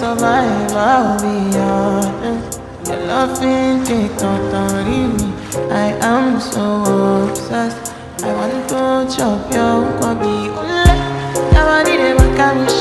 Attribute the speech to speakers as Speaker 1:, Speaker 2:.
Speaker 1: survive, I'll be honest. Your loving take leave me. I am so obsessed. I want to chop your body. Ule, nobody dey a me